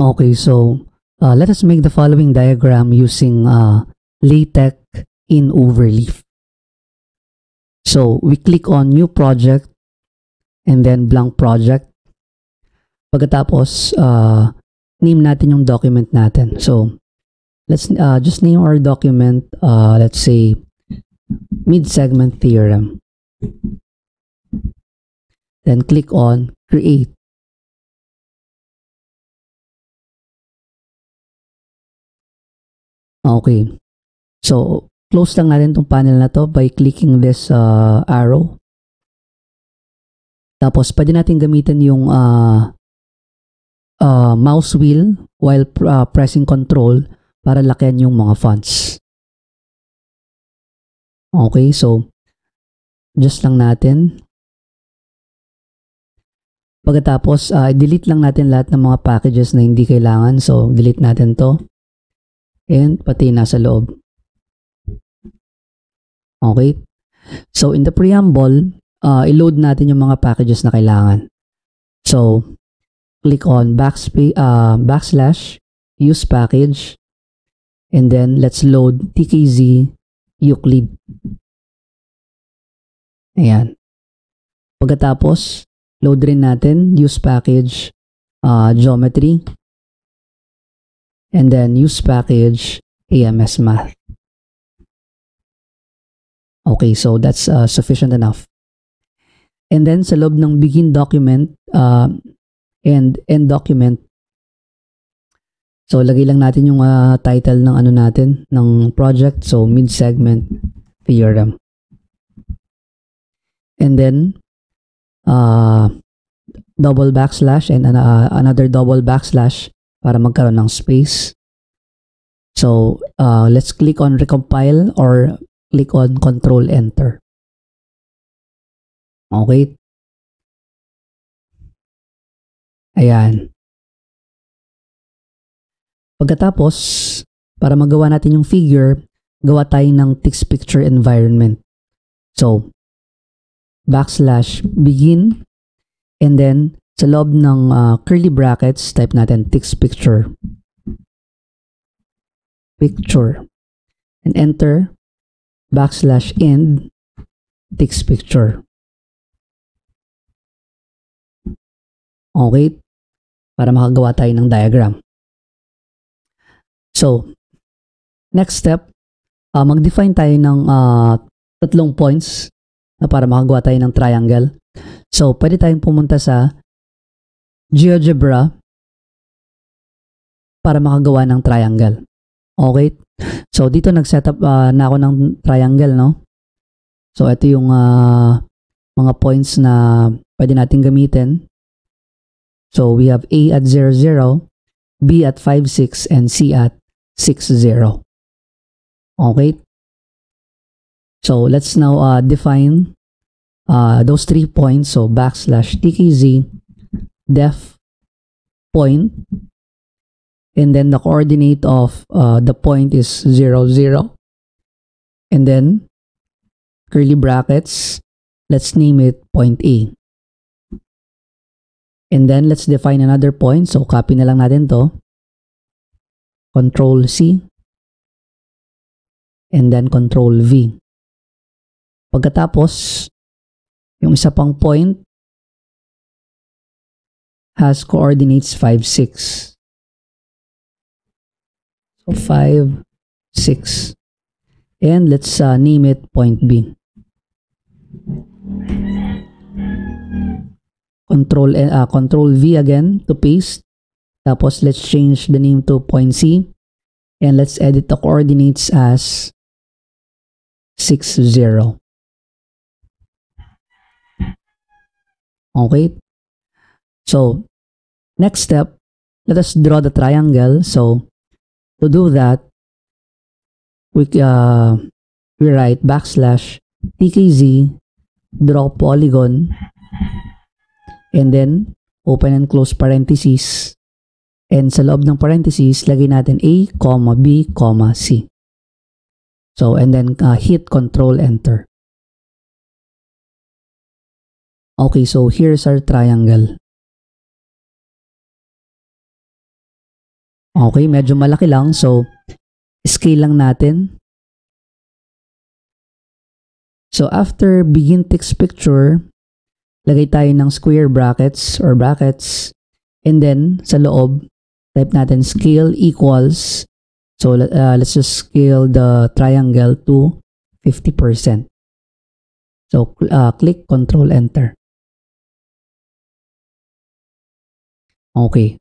Okay, so uh, let us make the following diagram using uh, LaTeX in Overleaf. So we click on New Project and then Blank Project. Pagkatapos, uh, name natin yung document natin. So let's uh, just name our document, uh, let's say, Mid-Segment Theorem. Then click on Create. Okay. So, close lang natin itong panel na to by clicking this uh, arrow. Tapos, pwede natin gamitin yung uh, uh, mouse wheel while uh, pressing control para lakihan yung mga fonts. Okay, so, just lang natin. Pagkatapos, uh, delete lang natin lahat ng mga packages na hindi kailangan. So, delete natin to and pati nasa loob. Okay? So, in the preamble, uh, i-load natin yung mga packages na kailangan. So, click on backspace, uh, backslash, use package, and then let's load TKZ Euclid. Ayan. Pagkatapos, load rin natin use package uh, geometry and then use package AMS math. Okay, so that's uh, sufficient enough. And then sa loob ng begin document uh, and end document, so lagay lang natin yung uh, title ng ano natin, ng project, so mid-segment theorem. And then, uh, double backslash and uh, another double backslash para magkaroon ng space. So, uh, let's click on recompile or click on control enter. Okay. Ayan. Pagkatapos, para magawa natin yung figure, gawa tayo ng text picture environment. So, backslash begin and then sa loob ng uh, curly brackets, type natin text picture. Picture. And enter backslash end text picture. Okay? Para makagawa tayo ng diagram. So, next step, uh, mag-define tayo ng uh, tatlong points na para makagawa tayo ng triangle. So, pwede tayong pumunta sa GeoGebra para makagawa ng triangle. Okay? So, dito nag-setup uh, na ako ng triangle, no? So, ito yung uh, mga points na pwede natin gamitin. So, we have A at 0, 0, B at 5, 6, and C at 6, 0. Okay? So, let's now uh, define uh, those three points. So, backslash TKZ def point and then the coordinate of uh, the point is 0 0 and then curly brackets let's name it point A. And then let's define another point. So copy na lang natin to. Control C. And then control V. Pagkatapos yung isa pang point has coordinates 5, 6. So 5, 6. And let's uh, name it point B. Control, uh, control V again to paste. Tapos let's change the name to point C. And let's edit the coordinates as 6, 0. Okay. So, next step, let us draw the triangle. So, to do that, we, uh, we write backslash tkz draw polygon and then open and close parentheses and sa loob ng parentheses lagay natin A, comma, B, comma, C. So, and then uh, hit control enter. Okay, so here's our triangle. Okay, medyo malaki lang. So, scale lang natin. So, after begin text picture, lagay tayo ng square brackets or brackets. And then, sa loob, type natin scale equals. So, uh, let's just scale the triangle to 50%. So, uh, click Control Enter. Okay.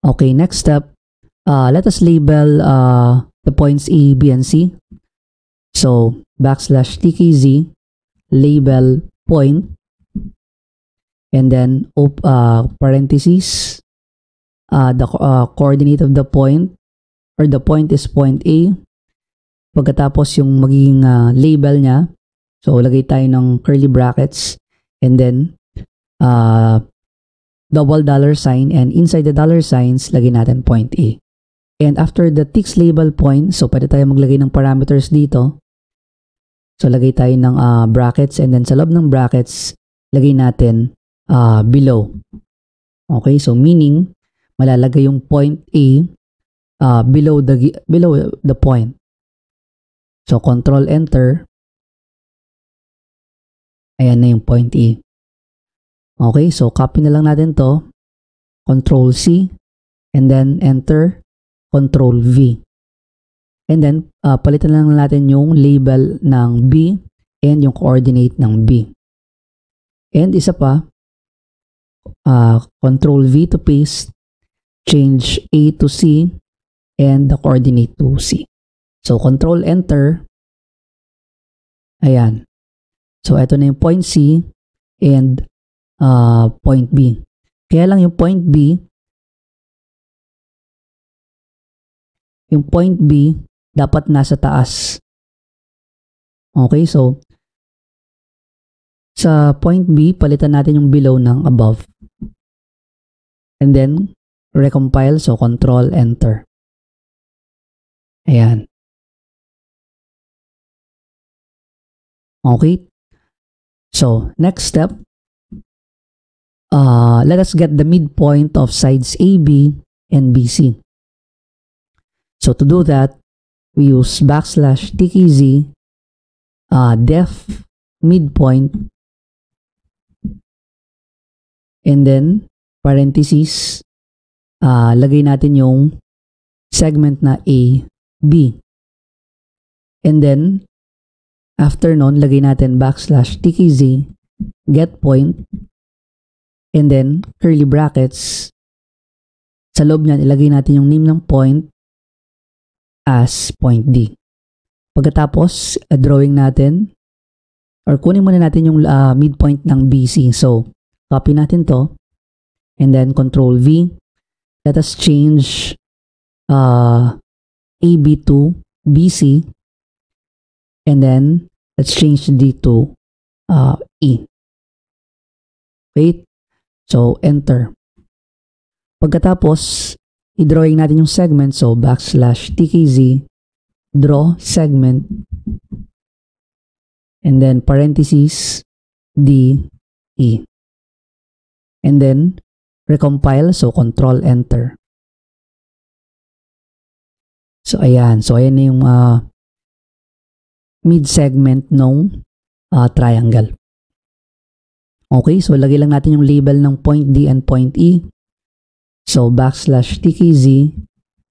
Okay, next step. Uh, let us label uh, the points A, B, and C. So, backslash tkz, label point, and then op, uh, parentheses, uh, the uh, coordinate of the point, or the point is point A. Pagkatapos yung magiging uh, label niya, so lagay tayo ng curly brackets, and then uh, double dollar sign and inside the dollar signs, lagay natin point A. And after the text label point, so pwede tayo maglagay ng parameters dito. So lagay tayo ng uh, brackets and then sa loob ng brackets, lagay natin uh, below. Okay, so meaning malalagay yung point A uh, below the below the point. So control enter. Ayan na yung point A. Okay, so copy na lang natin to. Control C and then enter Control V. And then uh, palitan lang natin yung label ng B and yung coordinate ng B. And isa pa, uh, Control V to paste, change A to C and the coordinate to C. So Control Enter. Ayan. So ito na yung point C and uh, point B. Kaya lang yung point B, yung point B dapat nasa taas. Okay, so sa point B, palitan natin yung below ng above. And then, recompile, so control, enter. Ayan. Okay. So, next step, uh, let us get the midpoint of sides AB and BC. So to do that, we use backslash tkz uh, def midpoint and then parentheses uh, lagay natin yung segment na A, B. And then after nun, lagay natin backslash tkz get point and then curly brackets. Sa loob niyan, ilagay natin yung name ng point as point D. Pagkatapos, uh, drawing natin, or kunin muna natin yung uh, midpoint ng BC. So, copy natin to, and then control V. Let us change uh, AB to BC, and then let's change D to uh, E. Wait, So, enter. Pagkatapos, i-drawing natin yung segment. So, backslash tkz, draw segment, and then parentheses, d, e. And then, recompile. So, control enter. So, ayan. So, ayan na yung uh, mid-segment ng uh, triangle. Okay, so lagay lang natin yung label ng point D and point E. So backslash tkz,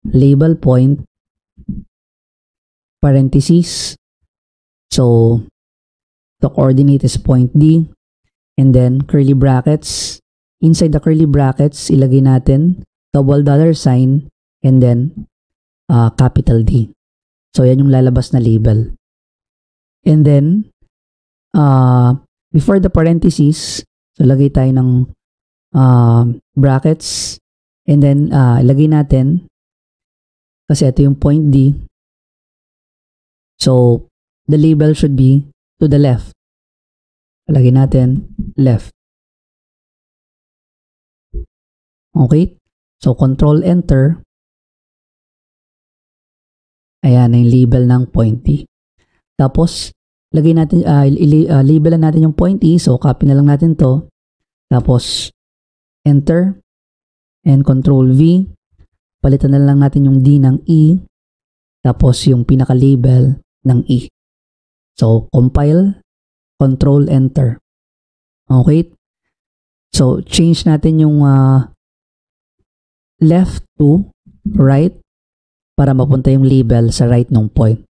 label point, parentheses. So the coordinate is point D. And then curly brackets. Inside the curly brackets, ilagay natin double dollar sign and then uh, capital D. So yan yung lalabas na label. And then, uh, before the parentheses, so lagay tayo ng uh, brackets and then uh, lagay natin kasi ito yung point D. So, the label should be to the left. Lagay natin left. Okay? So, control enter. Ayan yung label ng point D. Tapos, lagay natin, uh, uh, labelan natin yung point E. So, copy na lang natin to. Tapos, enter and control V. palitan na lang natin yung D ng E, tapos yung pinaka-label ng E. So, compile, control, enter. Okay? So, change natin yung uh, left to right para mapunta yung label sa right ng point.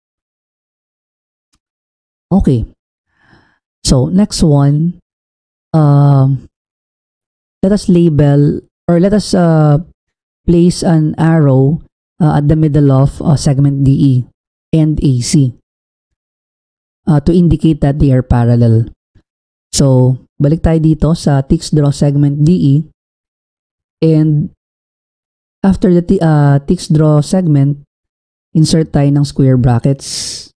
Okay. So, next one, um, let us label or let us uh, place an arrow uh, at the middle of uh, segment DE and AC uh, to indicate that they are parallel. So, balik tayo dito sa text draw segment DE and after the uh, text draw segment, insert tayo ng square brackets.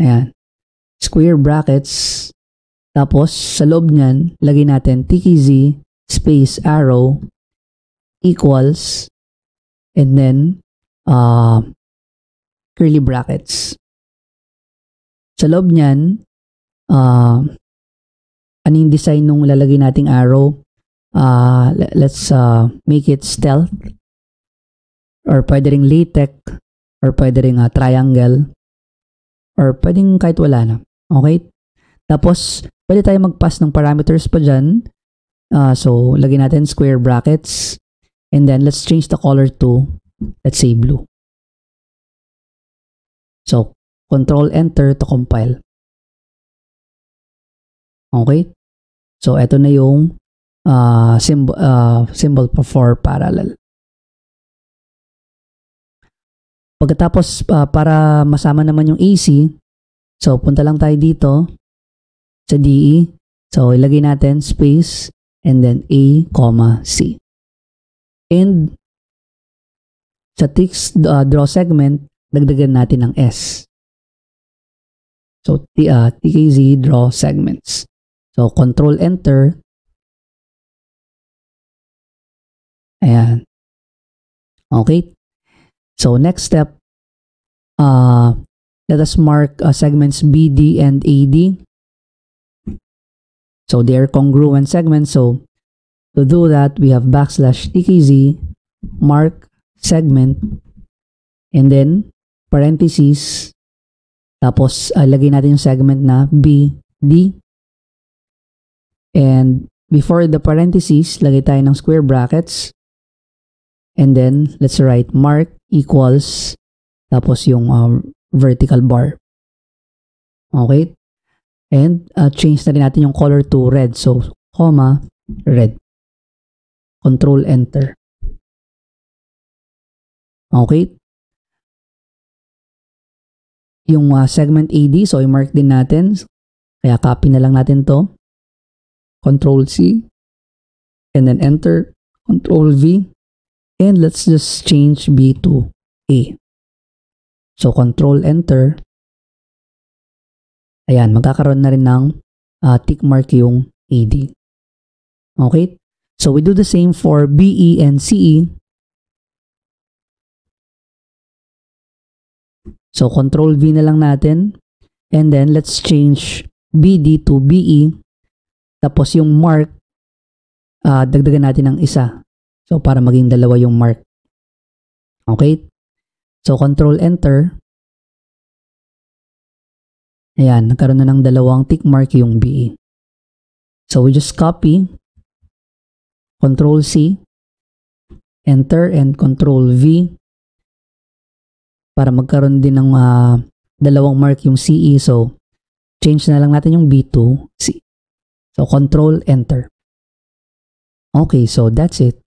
Ayan. Square brackets tapos, sa loob niyan, lagay natin TKZ space arrow equals and then uh, curly brackets. Sa loob niyan, uh, ano yung design nung lalagay nating arrow? Uh, let's uh, make it stealth or pwede ring latex or pwede ring uh, triangle or pwedeng kahit wala na. Okay? Tapos, Pwede tayo mag-pass ng parameters pa dyan. Uh, so, lagyan natin square brackets. And then, let's change the color to, let's say, blue. So, control enter to compile. Okay? So, ito na yung uh, symbol, uh, symbol for parallel. Pagkatapos, uh, para masama naman yung AC, so punta lang tayo dito sa DE. So, ilagay natin space and then A, comma, C. And sa text uh, draw segment, dagdagan natin ng S. So, t, uh, TKZ draw segments. So, control enter. Ayan. Okay. So, next step, uh, let us mark uh, segments BD and AD. So they are congruent segments. So to do that, we have backslash tkz, mark segment, and then parentheses, tapos uh, lagay natin yung segment na BD. And before the parentheses, lagay tayo ng square brackets. And then, let's write mark equals, tapos yung uh, vertical bar. Okay? And uh, change na rin natin yung color to red. So, comma, red. Control Enter. Okay. Yung uh, segment AD, so i-mark din natin. Kaya copy na lang natin to. Control C. And then enter. Control V. And let's just change B to A. So control enter. Ayan, magkakaroon na rin ng uh, tick mark yung AD. Okay? So we do the same for BE and CE. So control V na lang natin. And then let's change BD to BE. Tapos yung mark, uh, dagdagan natin ng isa. So para maging dalawa yung mark. Okay? So control enter. Ayan, nagkaroon na ng dalawang tick mark yung BE. So we just copy, Control C, Enter, and Control V para magkaroon din ng uh, dalawang mark yung CE. So, change na lang natin yung B to C. So, Control Enter. Okay, so that's it.